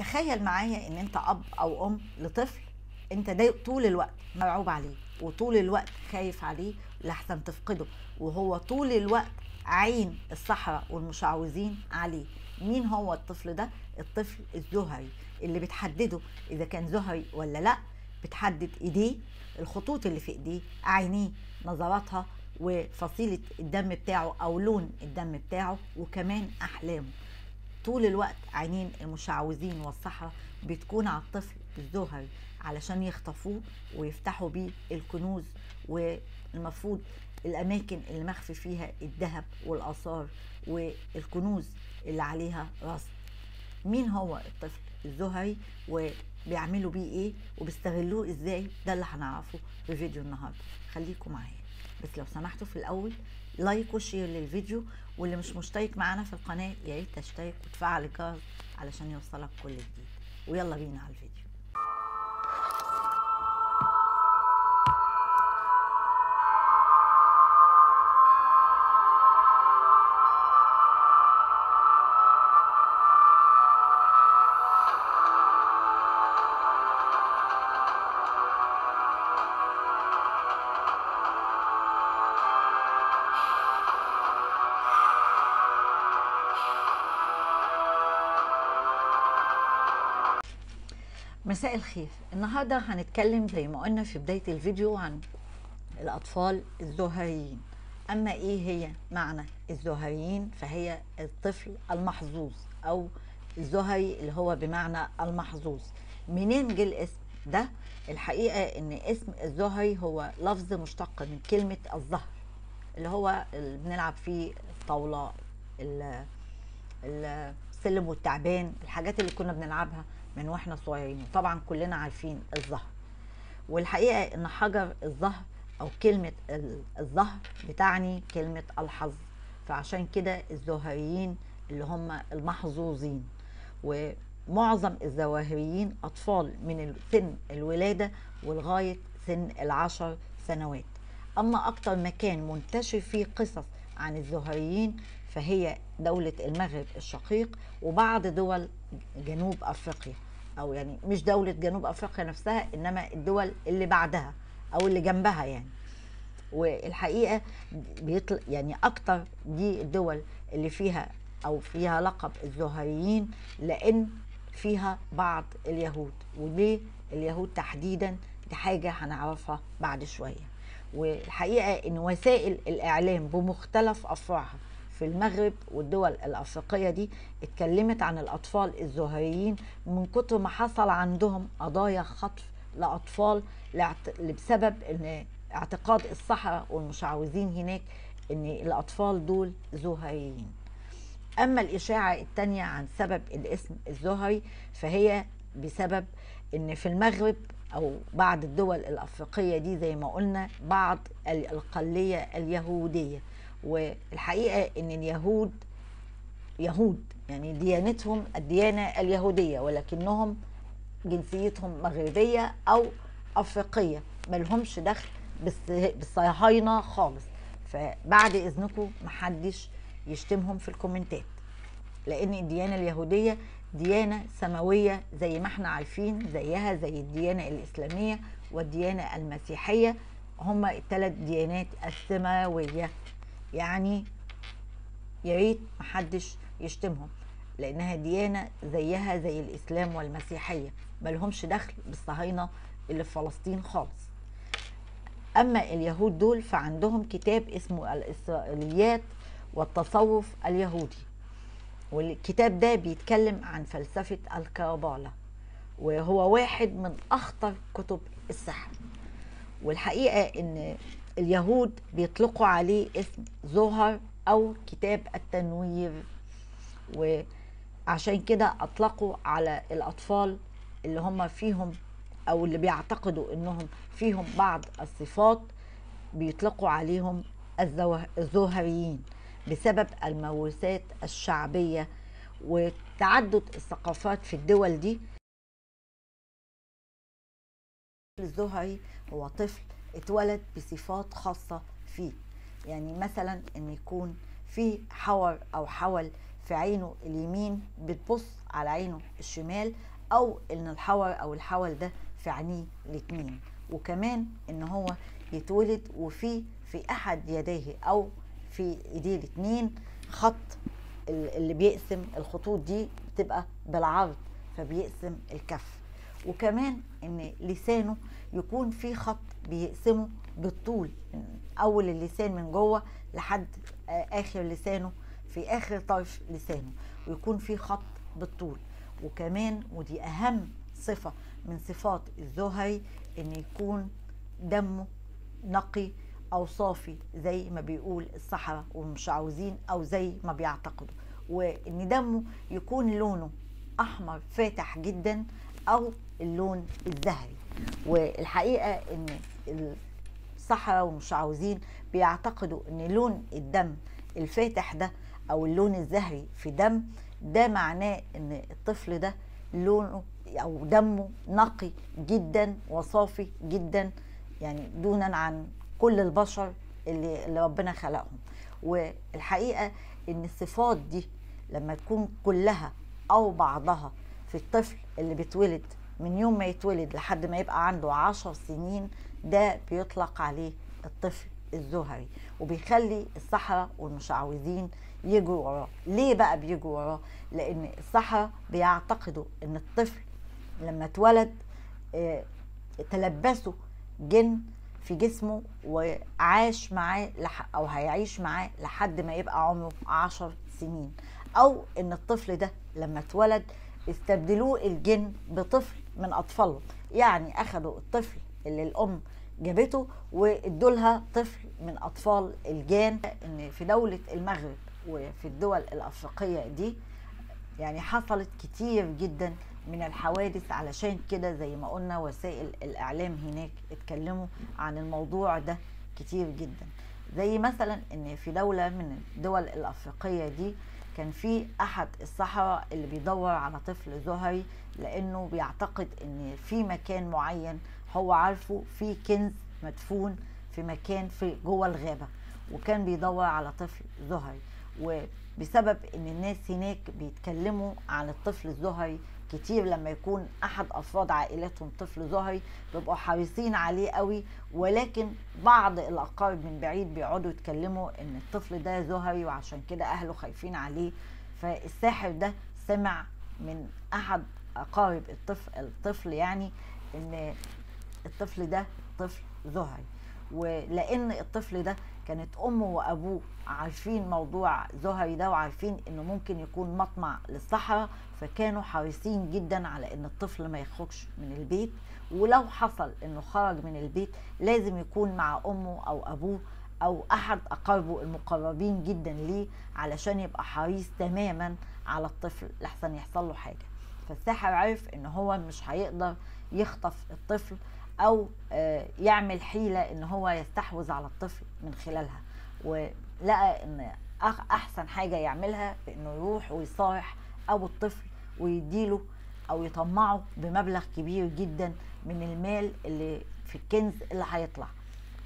تخيل معايا إن أنت أب أو أم لطفل أنت طول الوقت مرعوب عليه وطول الوقت خايف عليه لحسن تفقده وهو طول الوقت عين الصحراء والمشعوذين عليه. مين هو الطفل ده؟ الطفل الزهري اللي بتحدده إذا كان زهري ولا لأ بتحدد إيديه الخطوط اللي في إيديه عينيه نظراتها وفصيلة الدم بتاعه أو لون الدم بتاعه وكمان أحلامه. طول الوقت عينين المشعوذين والصحراء بتكون على الطفل الزهري علشان يخطفوه ويفتحوا بيه الكنوز والمفروض الأماكن اللي مخفي فيها الذهب والآثار والكنوز اللي عليها رصد مين هو الطفل الزهري وبيعملوا بيه إيه وبيستغلوه إزاي؟ ده اللي هنعرفه في فيديو النهارده. خليكم معايا. بس لو سمحتوا في الأول like و share للفيديو واللي مش مشترك معانا في القناة يا ريت تشترك وتفعل الجرس علشان يوصلك كل جديد. ويلا بينا على الفيديو. مساء الخير. النهارده هنتكلم زي ما قلنا في بداية الفيديو عن الأطفال الزهريين. أما إيه هي معنى الزهريين؟ فهي الطفل المحظوظ أو الزهري اللي هو بمعنى المحظوظ. منين جه الاسم ده؟ الحقيقة إن اسم الزهري هو لفظ مشتق من كلمة الزهر اللي هو اللي بنلعب فيه الطاولة السلم والتعبان الحاجات اللي كنا بنلعبها. من وإحنا صغيرين. طبعا كلنا عارفين الزهر. والحقيقة إن حجر الزهر أو كلمة الزهر بتعني كلمة الحظ. فعشان كده الزهريين اللي هم المحظوظين. ومعظم الزواهريين أطفال من سن الولادة ولغاية سن العشر سنوات. أما أكتر مكان منتشر فيه قصص عن الزهريين فهي دولة المغرب الشقيق وبعض دول جنوب أفريقيا. أو يعني مش دولة جنوب أفريقيا نفسها إنما الدول اللي بعدها أو اللي جنبها يعني. والحقيقة بيطلع يعني أكتر دي الدول اللي فيها أو فيها لقب الزهريين لأن فيها بعض اليهود. وليه اليهود تحديدا؟ دي حاجة هنعرفها بعد شوية. والحقيقة إن وسائل الإعلام بمختلف افرعها في المغرب والدول الأفريقية دي اتكلمت عن الأطفال الزهريين من كتر ما حصل عندهم قضايا خطف لأطفال بسبب إن اعتقاد الصحراء والمشعوذين هناك إن الأطفال دول زهريين. أما الإشاعة الثانية عن سبب الاسم الزهري فهي بسبب إن في المغرب أو بعض الدول الأفريقية دي زي ما قلنا بعض الاقليه اليهودية. والحقيقة إن اليهود يهود يعني ديانتهم الديانة اليهودية ولكنهم جنسيتهم مغربية أو أفريقية ملهمش دخل بالصهاينة خالص. فبعد إذنكم محدش يشتمهم في الكومنتات لأن الديانة اليهودية ديانة سماوية زي ما إحنا عارفين زيها زي الديانة الإسلامية والديانة المسيحية. هما الثلاث ديانات السماوية. يعني يا ريت محدش يشتمهم لأنها ديانة زيها زي الإسلام والمسيحية ملهمش دخل بالصهاينة اللي في فلسطين خالص. أما اليهود دول فعندهم كتاب اسمه الإسرائيليات والتصوف اليهودي والكتاب ده بيتكلم عن فلسفة الكابالا وهو واحد من أخطر كتب السحر. والحقيقة إن اليهود بيطلقوا عليه اسم زهر أو كتاب التنوير. وعشان كده أطلقوا على الأطفال اللي هم فيهم أو اللي بيعتقدوا إنهم فيهم بعض الصفات بيطلقوا عليهم الزهريين بسبب الموروثات الشعبية وتعدد الثقافات في الدول دي. الزهري هو طفل اتولد بصفات خاصة فيه. يعني مثلا إن يكون في حور أو حول في عينه اليمين بتبص على عينه الشمال أو إن الحور أو الحول ده في عينيه الاتنين. وكمان إن هو يتولد وفي في أحد يديه أو في إيديه الاتنين خط ال- اللي بيقسم الخطوط دي بتبقى بالعرض فبيقسم الكف. وكمان إن لسانه يكون في خط بيقسمه بالطول من أول اللسان من جوه لحد آه، آخر لسانه في آخر طرف لسانه ويكون في خط بالطول. وكمان ودي أهم صفة من صفات الزهري إن يكون دمه نقي أو صافي زي ما بيقول الصحراء ومش عاوزين أو زي ما بيعتقدوا. وإن دمه يكون لونه أحمر فاتح جدا أو اللون الزهري والحقيقة إن الصحراء والمشعوذين بيعتقدوا إن لون الدم الفاتح ده أو اللون الزهري في دم ده معناه إن الطفل ده لونه أو دمه نقي جدا وصافي جدا يعني دونا عن كل البشر اللي, اللي ربنا خلقهم. والحقيقة إن الصفات دي لما تكون كلها أو بعضها في الطفل اللي بيتولد من يوم ما يتولد لحد ما يبقى عنده عشر سنين ده بيطلق عليه الطفل الزهري وبيخلي السحرة والمشعوذين يجروا وراه. ليه بقى بيجروا وراه؟ لأن السحرة بيعتقدوا إن الطفل لما اتولد آه، تلبسه جن في جسمه وعاش معاه لح أو هيعيش معاه لحد ما يبقى عمره عشر سنين. أو إن الطفل ده لما اتولد استبدلوه الجن بطفل من اطفالهم يعني اخذوا الطفل اللي الأم جابته وادوا لها طفل من أطفال الجان. إن في دولة المغرب وفي الدول الأفريقية دي يعني حصلت كتير جدا من الحوادث. علشان كده زي ما قلنا وسائل الإعلام هناك اتكلموا عن الموضوع ده كتير جدا. زي مثلا إن في دولة من الدول الأفريقية دي كان في أحد السحرة اللي بيدور على طفل زهري لأنه بيعتقد إن في مكان معين هو عارفه في كنز مدفون في مكان في جوه الغابة وكان بيدور على طفل زهري. وبسبب إن الناس هناك بيتكلموا عن الطفل الزهري كتير لما يكون أحد أفراد عائلتهم طفل زهري بيبقوا حريصين عليه قوي ولكن بعض الأقارب من بعيد بيقعدوا يتكلموا إن الطفل ده زهري وعشان كده أهله خايفين عليه. فالساحر ده سمع من أحد أقارب الطفل الطفل يعني إن الطفل ده طفل زهري. ولأن الطفل ده كانت أمه وأبوه عارفين موضوع زهري ده وعارفين إنه ممكن يكون مطمع للصحراء فكانوا حريصين جدا على إن الطفل ما يخرجش من البيت. ولو حصل إنه خرج من البيت لازم يكون مع أمه أو أبوه أو أحد أقاربه المقربين جدا ليه علشان يبقى حريص تماما على الطفل لحسن يحصل له حاجة. فالساحر عرف إن هو مش هيقدر يخطف الطفل أو آه، يعمل حيلة إن هو يستحوذ على الطفل من خلالها. ولقى إن أحسن حاجة يعملها إنه يروح ويصارح أبو الطفل ويديله أو يطمعه بمبلغ كبير جدا من المال اللي في الكنز اللي هيطلع.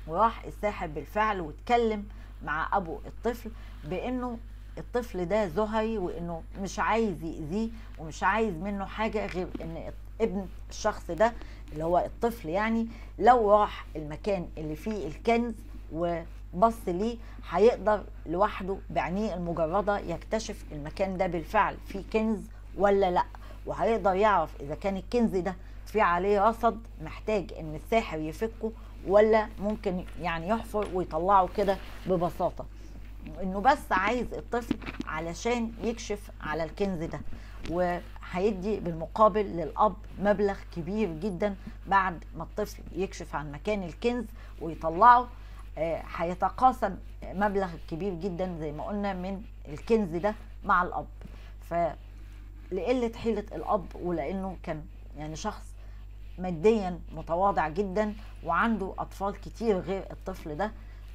وراح الساحر بالفعل واتكلم مع أبو الطفل بإنه الطفل ده زهري وإنه مش عايز يأذيه ومش عايز منه حاجة غير إن ابن الشخص ده اللي هو الطفل يعني لو راح المكان اللي فيه الكنز وبص ليه هيقدر لوحده بعينيه المجردة يكتشف المكان ده بالفعل فيه كنز ولا لأ. وهيقدر يعرف إذا كان الكنز ده في عليه رصد محتاج إن الساحر يفكه ولا ممكن يعني يحفر ويطلعه كده ببساطة. إنه بس عايز الطفل علشان يكشف على الكنز ده. وهيدي بالمقابل للأب مبلغ كبير جدا بعد ما الطفل يكشف عن مكان الكنز ويطلعه. آه، هيتقاسم مبلغ كبير جدا زي ما قلنا من الكنز ده مع الأب. فلقله حيلة الأب ولأنه كان يعني شخص ماديا متواضع جدا وعنده أطفال كتير غير الطفل ده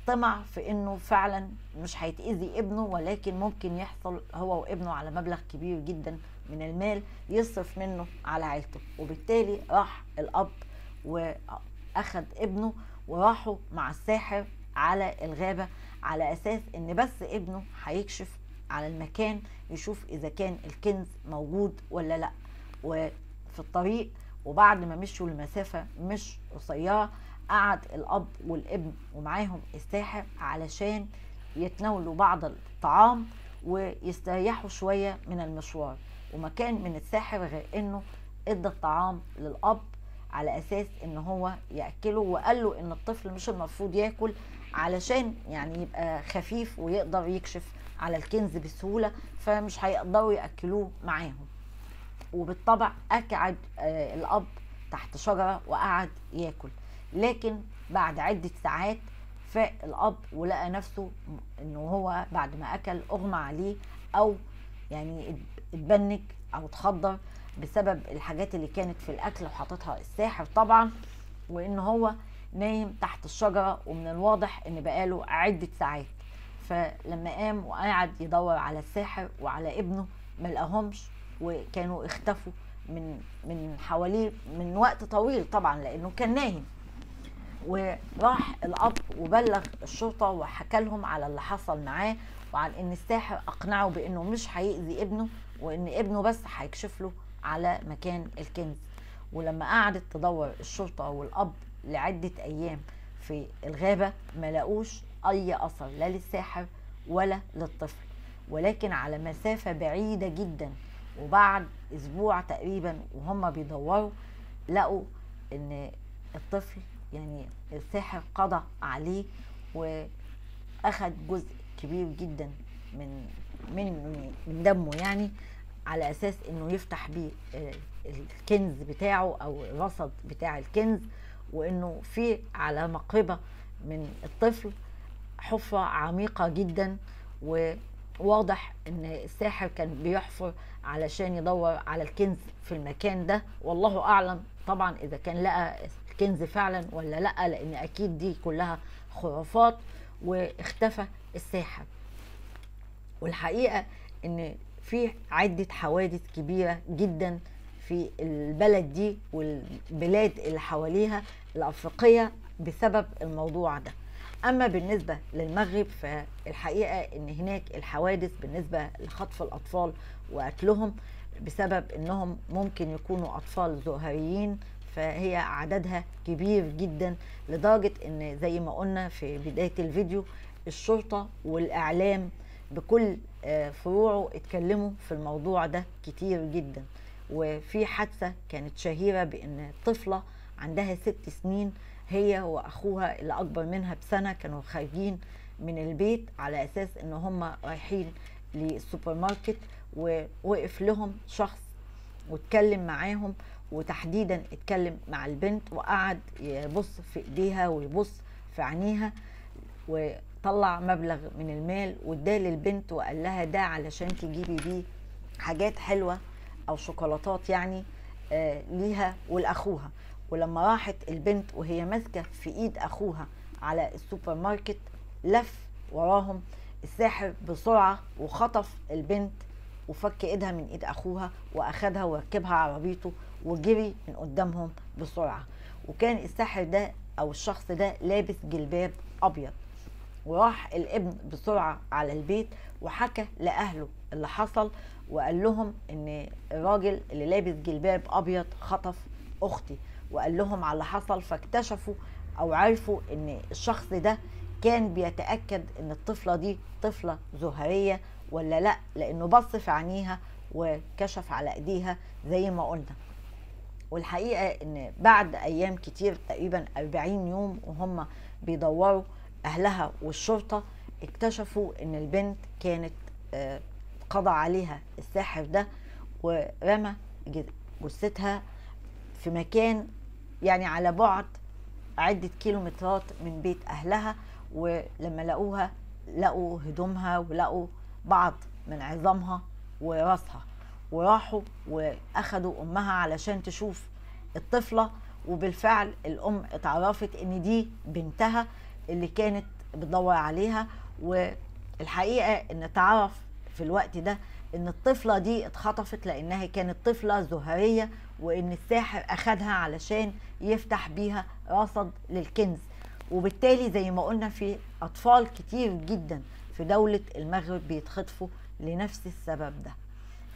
طمع في إنه فعلا مش هيتأذي ابنه ولكن ممكن يحصل هو وابنه على مبلغ كبير جدا من المال يصرف منه على عيلته. وبالتالي راح الأب وأخد ابنه وراحوا مع الساحر على الغابة على أساس إن بس ابنه هيكشف على المكان يشوف إذا كان الكنز موجود ولا لأ. وفي الطريق وبعد ما مشوا المسافة مش قصيرة قعد الأب والابن ومعاهم الساحر علشان يتناولوا بعض الطعام ويستريحوا شوية من المشوار. وما كان من الساحر غير إنه إدى الطعام للأب على أساس إن هو يأكله وقال له إن الطفل مش المفروض ياكل علشان يعني يبقى خفيف ويقدر يكشف على الكنز بسهولة فمش هيقدروا يأكلوه معاهم. وبالطبع أكعد آه الأب تحت شجرة وقعد ياكل. لكن بعد عدة ساعات فاق الأب ولقى نفسه إنه هو بعد ما أكل أغمى عليه أو يعني اتبنج أو اتخدر بسبب الحاجات اللي كانت في الأكل وحاططها الساحر طبعا وإن هو نايم تحت الشجرة ومن الواضح إن بقاله عدة ساعات. فلما قام وقعد يدور على الساحر وعلى ابنه ما لقاهمش وكانوا اختفوا من من حواليه من وقت طويل طبعا لأنه كان نايم. وراح الأب وبلغ الشرطة وحكى لهم على اللي حصل معاه وعن إن الساحر أقنعه بإنه مش هيأذي ابنه وإن ابنه بس هيكشف له على مكان الكنز. ولما قعدت تدور الشرطة والأب لعدة أيام في الغابة ما لقوش أي أثر لا للساحر ولا للطفل. ولكن على مسافة بعيدة جدا وبعد أسبوع تقريبا وهم بيدوروا لقوا إن الطفل يعني الساحر قضى عليه وأخد جزء كبير جدا من من من دمه يعني على أساس إنه يفتح بيه الكنز بتاعه أو الرصد بتاع الكنز وإنه في على مقربة من الطفل حفرة عميقة جدا وواضح إن الساحر كان بيحفر علشان يدور على الكنز في المكان ده. والله أعلم طبعا إذا كان لقى الكنز فعلا ولا لأ لأن أكيد دي كلها خرافات واختفى الساحر. والحقيقة إن في عدة حوادث كبيرة جدا في البلد دي والبلاد اللي حواليها الأفريقية بسبب الموضوع ده. أما بالنسبة للمغرب فالحقيقة إن هناك الحوادث بالنسبة لخطف الأطفال وقتلهم بسبب إنهم ممكن يكونوا أطفال زهريين فهي عددها كبير جدا لدرجة إن زي ما قلنا في بداية الفيديو الشرطة والإعلام بكل فروعه اتكلموا في الموضوع ده كتير جدا. وفي حادثة كانت شهيرة بأن طفلة عندها ست سنين هي وأخوها اللي أكبر منها بسنة كانوا خارجين من البيت على أساس أن هم رايحين للسوبر ماركت ووقف لهم شخص واتكلم معاهم وتحديدا اتكلم مع البنت وقعد يبص في إيديها ويبص في عينيها وطلع مبلغ من المال واداه للبنت وقال لها ده علشان تجيبي بيه حاجات حلوة أو شوكولاتات يعني آه ليها ولأخوها. ولما راحت البنت وهي ماسكة في إيد أخوها على السوبر ماركت لف وراهم الساحر بسرعة وخطف البنت وفك إيدها من إيد أخوها وأخدها وركبها عربيته وجري من قدامهم بسرعة. وكان الساحر ده أو الشخص ده لابس جلباب أبيض. وراح الابن بسرعة على البيت وحكى لأهله اللي حصل وقال لهم إن الراجل اللي لابس جلباب أبيض خطف أختي. وقال لهم على اللي حصل فاكتشفوا أو عرفوا إن الشخص ده كان بيتأكد إن الطفلة دي طفلة زهرية ولا لأ لأنه بص في عينيها وكشف على إيديها زي ما قلنا. والحقيقة إن بعد أيام كتير تقريبا 40 يوم وهم بيدوروا أهلها والشرطة اكتشفوا إن البنت كانت قضى عليها الساحر ده ورمى جثتها في مكان يعني على بعد عدة كيلومترات من بيت أهلها ولما لقوها لقوا هدومها ولقوا بعض من عظامها وراسها وراحوا وأخدوا أمها علشان تشوف الطفلة وبالفعل الأم اتعرفت إن دي بنتها اللي كانت بتدور عليها والحقيقة إن تعرف في الوقت ده إن الطفلة دي اتخطفت لأنها كانت طفلة زهرية وإن الساحر أخدها علشان يفتح بيها رصد للكنز. وبالتالي زي ما قلنا في أطفال كتير جدا في دولة المغرب بيتخطفوا لنفس السبب ده.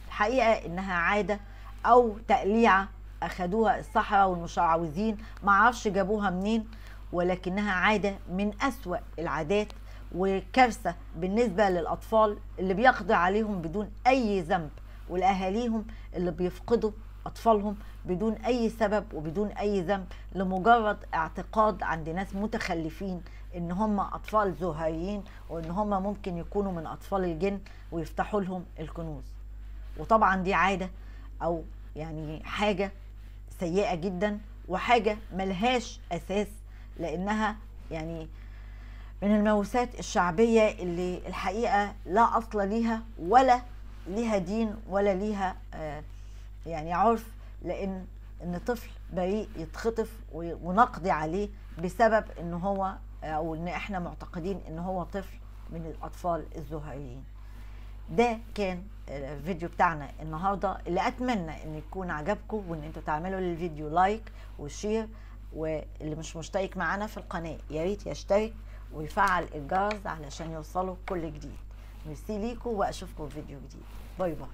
الحقيقة إنها عادة أو تقليعة أخدوها الصحراء والمشعوذين معرفش جابوها منين ولكنها عادة من أسوأ العادات وكارثة بالنسبة للأطفال اللي بيقضي عليهم بدون أي ذنب ولأهاليهم اللي بيفقدوا أطفالهم بدون أي سبب وبدون أي ذنب لمجرد اعتقاد عند ناس متخلفين إن هم أطفال زهريين وإن هم ممكن يكونوا من أطفال الجن ويفتحوا لهم الكنوز. وطبعا دي عادة أو يعني حاجة سيئة جدا وحاجة ملهاش أساس لأنها يعني من الموسات الشعبية اللي الحقيقة لا أصل ليها ولا ليها دين ولا ليها آه يعني عرف لأن إن طفل بريء يتخطف ونقضي عليه بسبب إن هو أو إن إحنا معتقدين إن هو طفل من الأطفال الزهريين. ده كان الفيديو بتاعنا النهارده. اللي أتمنى إن يكون عجبكم وإن أنتوا تعملوا للفيديو لايك و share. واللي مش مشترك معانا في القناة. يا ريت يشترك ويفعل الجرس علشان يوصله كل جديد. ميرسي ليكم وأشوفكم في فيديو جديد. bye bye.